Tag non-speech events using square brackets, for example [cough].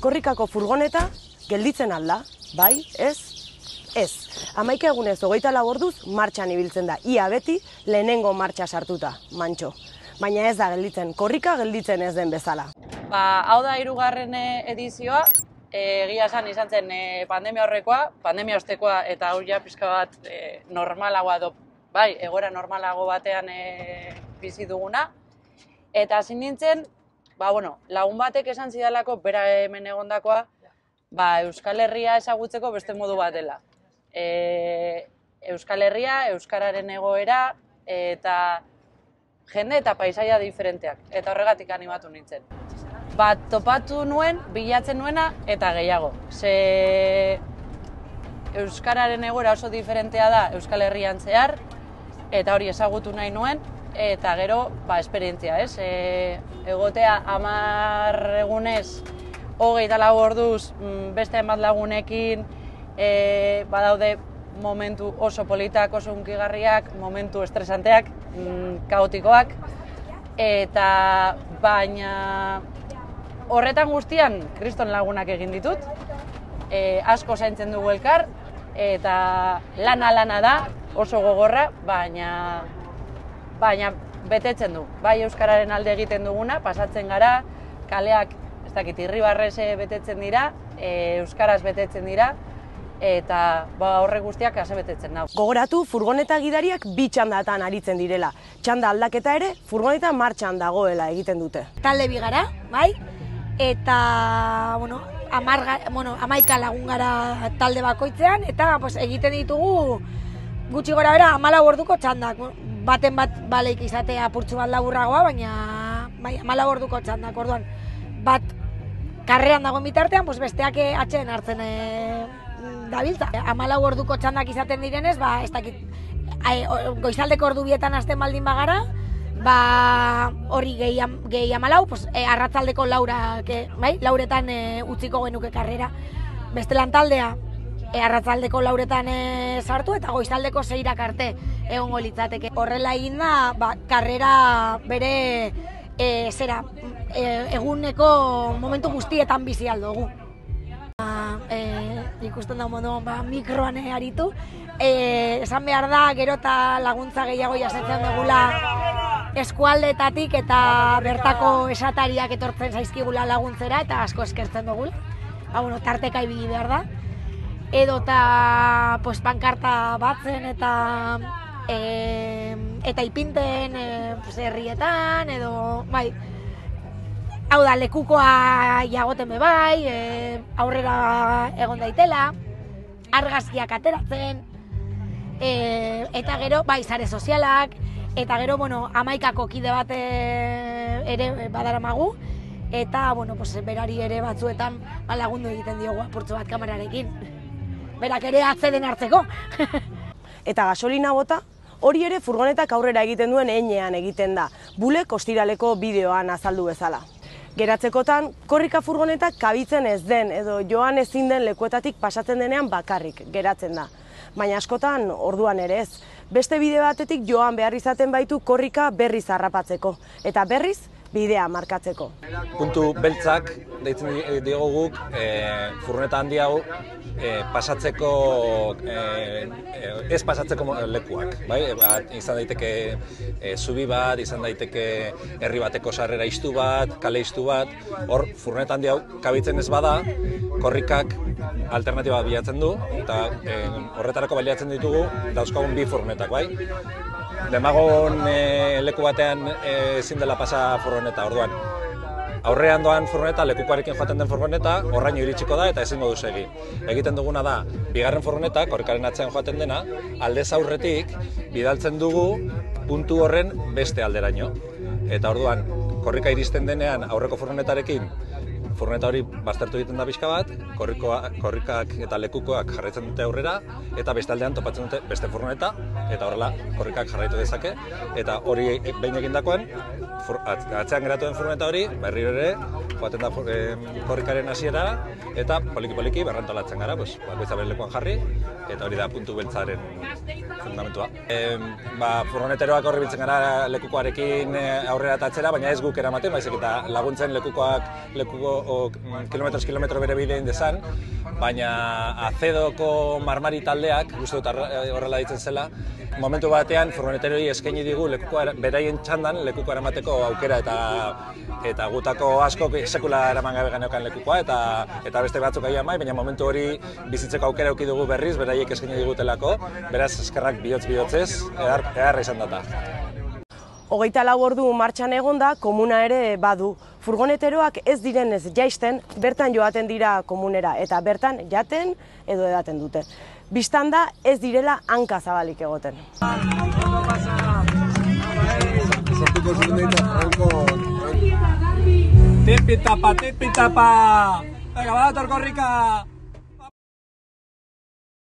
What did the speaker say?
korrikako furgoneta gelditzen alda, bai, ez? Ez, amaika egunez hogeita laborduz martxan ibiltzen da, ia beti lehenengo martxa sartuta, mantxo. Baina ez da gelditzen, korrika gelditzen ez den bezala. Ba, hau da hirugarren eh, edizioa, e, egia esan izan zen e, pandemia horrekoa, pandemia ostekoa eta hau ja pixka bat e, normalagoa do, bai, egoera normalago batean e, bizi duguna. Eta hasi nintzen, ba, bueno, lagun batek esan zidalako, bera hemen egondakoa, ba, Euskal Herria ezagutzeko beste modu bat dela. E, Euskal Herria, Euskararen egoera, eta jende eta paisaia diferenteak. Eta horregatik animatu nintzen. Bat topatu nuen, bilatzen nuena eta gehiago. Ze Euskararen egoera oso diferentea da Euskal Herrian zehar, eta hori ezagutu nahi nuen, eta gero, ba, esperientzia, ez? E, egotea amar egunez, hogei lau orduz, mm, beste bat lagunekin, e, badaude momentu oso politak, oso unkigarriak, momentu estresanteak, mm, kaotikoak, eta baina horretan guztian kriston lagunak egin ditut, e, asko zaintzen dugu elkar, eta lana lana da, oso gogorra, baina baina betetzen du. Bai euskararen alde egiten duguna, pasatzen gara, kaleak, ez dakit, irribarrez betetzen dira, e, euskaraz betetzen dira, eta ba, horre guztiak hase betetzen nau. Gogoratu, furgoneta gidariak bi txandatan aritzen direla. Txanda aldaketa ere, furgoneta martxan dagoela egiten dute. talde bi gara, bai? Eta, bueno, amar, ga- bueno, amaika lagun gara talde bakoitzean, eta pues, egiten ditugu gutxi gora bera amalau orduko txandak. Baten bat baleik izatea apurtzu bat laburragoa, baina bai, amalau orduko txandak. Orduan, bat karreran dagoen bitartean, pues, besteak eh, atxeen hartzen e, dabiltza. Amalau orduko txandak izaten direnez, ba, ez dakit, ai, goizaldeko ordu bietan hasten baldin bagara, ba hori gehi, am- gehi amalau, pues, e, arratzaldeko laura, ke, bai, lauretan e, utziko genuke karrera. Beste lan taldea, e, arratzaldeko lauretan e, sartu eta goizaldeko seirak arte egongo litzateke. Horrela egin da, ba, karrera bere e, zera, e, eguneko momentu guztietan bizi aldugu. Ba, e, ikusten da moduan ba, mikroan eh, aritu. E, esan behar da, gero eta laguntza gehiago jasetzen dugula eskualdetatik eta bertako esatariak etortzen zaizkigula laguntzera eta asko eskertzen dugula. Ba, bueno, tarteka ibili behar da. Edo eta pues, pankarta batzen eta e, eta ipinten e, pues, herrietan edo bai, Hau da, lekukoa jagoten be bai, e, aurrera egon daitela, argazkiak ateratzen, e, eta gero, bai, sare sozialak, eta gero, bueno, amaikako kide bat ere badaramagu, eta, bueno, pues, berari ere batzuetan ba, lagundu egiten diogu apurtzu bat kamerarekin. Berak ere atzeden hartzeko. [laughs] Eta gasolina bota, hori ere furgonetak aurrera egiten duen einean egiten da, bule kostiraleko bideoan azaldu bezala. Geratzekotan, korrika furgonetak kabitzen ez den edo joan ezin den lekuetatik pasatzen denean bakarrik geratzen da. Baina askotan orduan ere ez. Beste bide batetik joan behar izaten baitu korrika berriz harrapatzeko eta berriz bidea markatzeko. puntu beltzak deitzen di- diogu guk e, furgoneta handi hau e, pasatzeko e, ez pasatzeko lekuak, bai? Bat, izan daiteke e, zubi bat, izan daiteke herri bateko sarrera istu bat, kale istu bat, hor furgoneta handi hau kabitzen ez bada, korrikak alternatiba bilatzen du eta e, horretarako baliatzen ditugu dauzkagun bi furgonetak, bai? Demagon e, leku batean e, ezin dela pasa furgoneta, orduan. Aurrean doan furgoneta, lekukoarekin joaten den furgoneta, horraino iritsiko da eta ezingo du segi. Egiten duguna da, bigarren furgoneta, korrikaren atzean joaten dena, aldez aurretik bidaltzen dugu puntu horren beste alderaino. Eta orduan, korrika iristen denean aurreko furgonetarekin furgoneta hori baztertu egiten da pixka bat, korrikoa, korrikak eta lekukoak jarraitzen dute aurrera, eta beste aldean topatzen dute beste furgoneta, eta horrela korrikak jarraitu dezake, eta hori behin egindakoan, fur, at- atzean geratu furgoneta hori, berriro ere, joaten da korrikaren hasiera eta poliki-poliki berrantolatzen gara, pues, bakoitza bere lekuan jarri, eta hori da puntu beltzaren fundamentua. Em, ba, furgoneteroak horri biltzen gara lekukoarekin eh, aurrera eta atzera, baina ez guk eramaten, baizik eta laguntzen lekukoak lekuko o, kilometroz kilometro bere bidein dezan, baina azedoko marmari taldeak, uste dut arra- horrela ditzen zela, momentu batean furgoneteroi eskaini digu lekuko era- beraien txandan lekuko eramateko aukera eta eta gutako asko sekula eraman gabe geneukan lekukoa eta eta beste batzuk aia mai, baina momentu hori bizitzeko aukera eduki dugu berriz, beraiek eskaini digutelako, beraz eskerrak bihotz bihotzez, ehar, eharra izan data. Hogeita lau ordu martxan egonda komuna ere badu. Furgoneteroak ez direnez jaisten, bertan joaten dira komunera eta bertan jaten edo edaten dute. Bistan da ez direla hanka zabalik egoten. Tipi tapa, tipi tapa. Venga, va a Torcorrica.